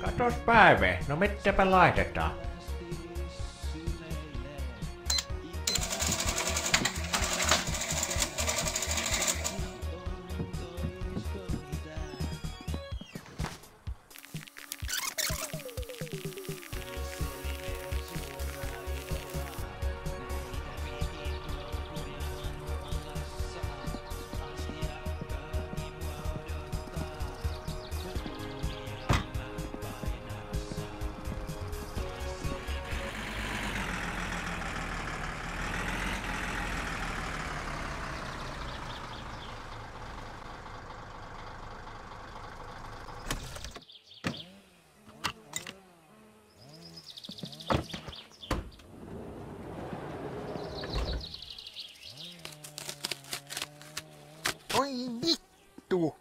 Katos päivä, no mitäpä laitetaan? Oi vittu!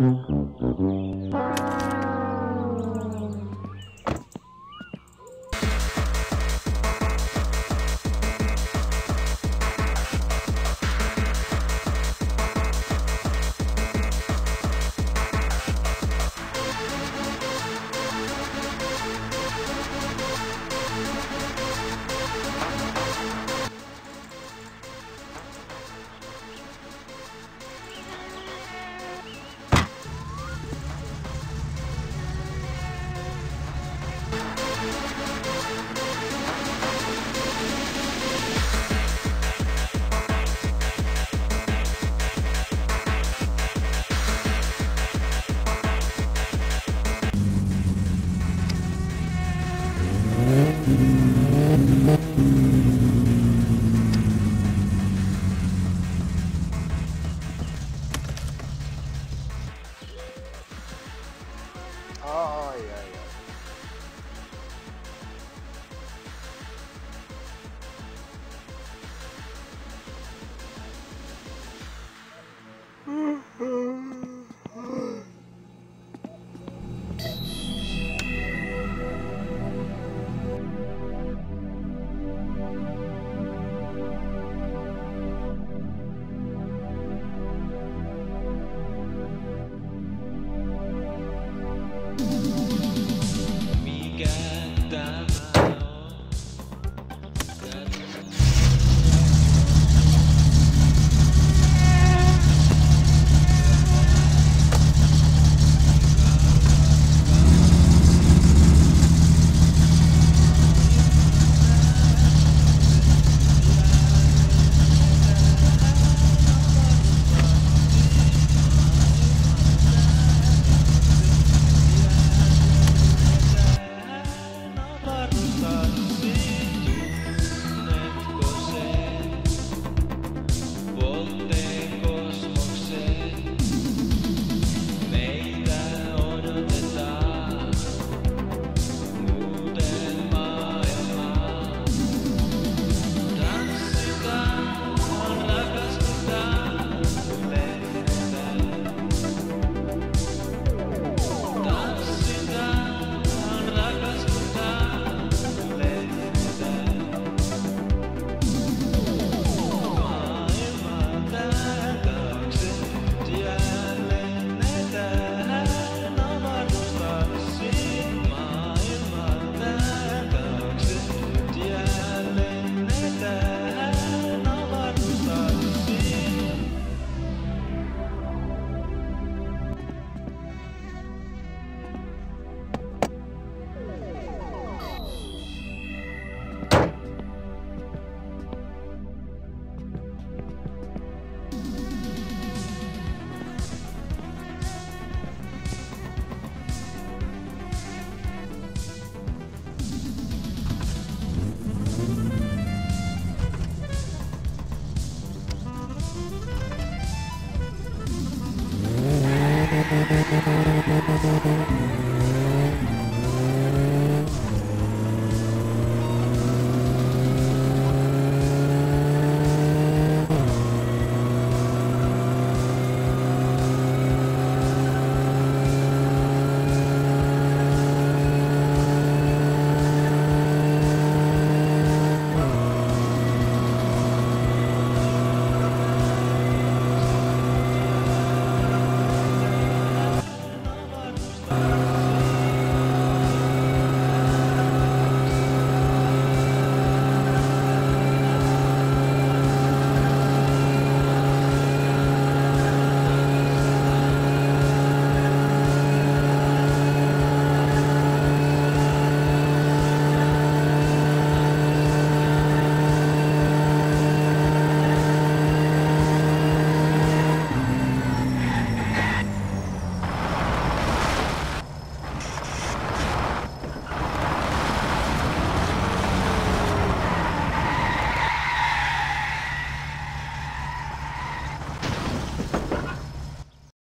Mm-hmm.